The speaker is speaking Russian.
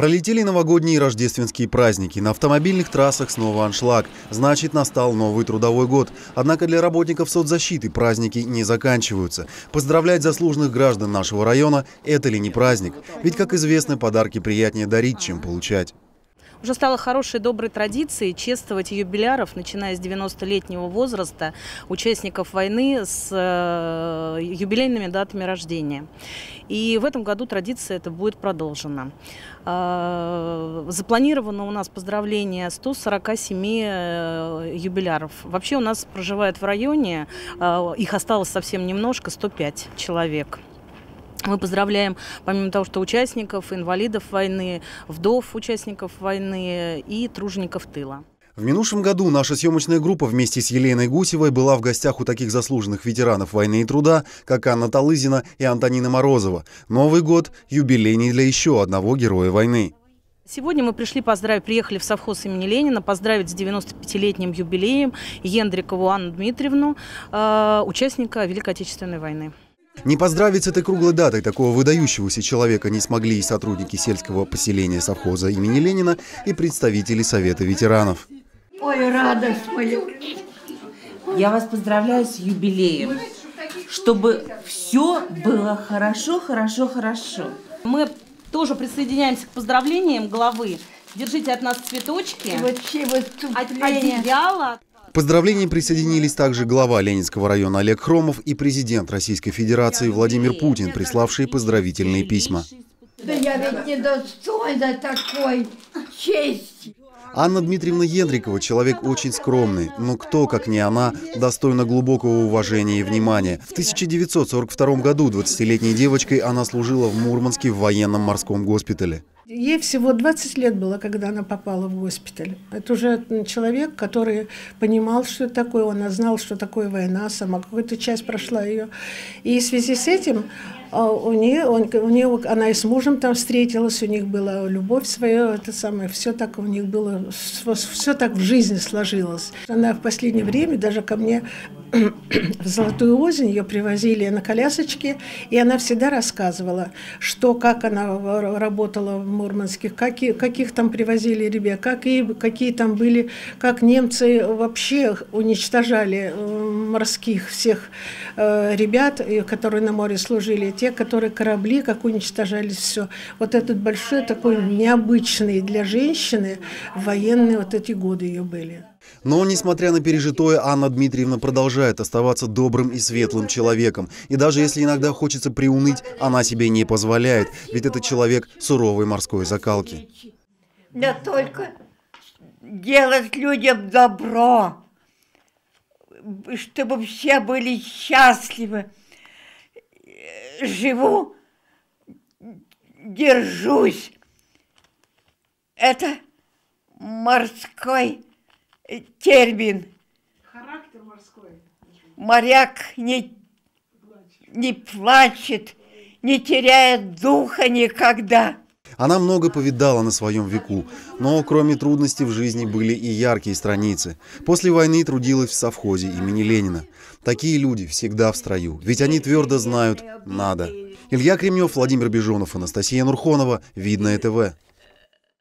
Пролетели новогодние и рождественские праздники. На автомобильных трассах снова аншлаг. Значит, настал новый трудовой год. Однако для работников соцзащиты праздники не заканчиваются. Поздравлять заслуженных граждан нашего района – это ли не праздник? Ведь, как известно, подарки приятнее дарить, чем получать. Уже стало хорошей доброй традицией чествовать юбиляров, начиная с 90-летнего возраста, участников войны с э, юбилейными датами рождения. И в этом году традиция это будет продолжена. Э, запланировано у нас поздравление 147 э, юбиляров. Вообще у нас проживает в районе, их осталось совсем немножко, 105 человек. Мы поздравляем, помимо того, что участников, инвалидов войны, вдов участников войны и тружеников тыла. В минувшем году наша съемочная группа вместе с Еленой Гусевой была в гостях у таких заслуженных ветеранов войны и труда, как Анна Талызина и Антонина Морозова. Новый год – юбилейный для еще одного героя войны. Сегодня мы пришли поздравить, приехали в совхоз имени Ленина поздравить с 95-летним юбилеем Ендрикову Анну Дмитриевну, э, участника Великой Отечественной войны. Не поздравить с этой круглой датой такого выдающегося человека не смогли и сотрудники сельского поселения совхоза имени Ленина и представители Совета ветеранов. Ой, радость моя! Я вас поздравляю с юбилеем, чтобы все было хорошо, хорошо, хорошо. Мы тоже присоединяемся к поздравлениям главы. Держите от нас цветочки, Вообще одеяло. К поздравлениям присоединились также глава Ленинского района Олег Хромов и президент Российской Федерации Владимир Путин, приславшие поздравительные письма. Да я ведь не достойна такой чести. Анна Дмитриевна Ендрикова – человек очень скромный, но кто, как не она, достойна глубокого уважения и внимания. В 1942 году 20-летней девочкой она служила в Мурманске в военном морском госпитале. Ей всего 20 лет было, когда она попала в госпиталь. Это уже человек, который понимал, что это такое, он знал, что такое война, сама какую-то часть прошла ее. И в связи с этим а, у нее, он, у нее, она и с мужем там встретилась, у них была любовь своя, это самое, все так у них было, все так в жизни сложилось. Она в последнее время даже ко мне в Золотую осень ее привозили на колясочке, и она всегда рассказывала, что, как она работала в Мурманске, какие, каких там привозили ребят, какие, какие там были, как немцы вообще уничтожали морских всех э, ребят, которые на море служили, те, которые корабли, как уничтожались все. Вот этот большой такой необычный для женщины военные вот эти годы ее были. Но, несмотря на пережитое, Анна Дмитриевна продолжает оставаться добрым и светлым человеком. И даже если иногда хочется приуныть, она себе не позволяет, ведь это человек суровой морской закалки. Да только делать людям добро, чтобы все были счастливы. Живу, держусь. Это морской термин. Характер морской. Моряк не, не плачет, не теряет духа никогда. Она много повидала на своем веку, но кроме трудностей в жизни были и яркие страницы. После войны трудилась в совхозе имени Ленина. Такие люди всегда в строю, ведь они твердо знают «надо». Илья Кремнев, Владимир Бежонов, Анастасия Нурхонова, Видное ТВ.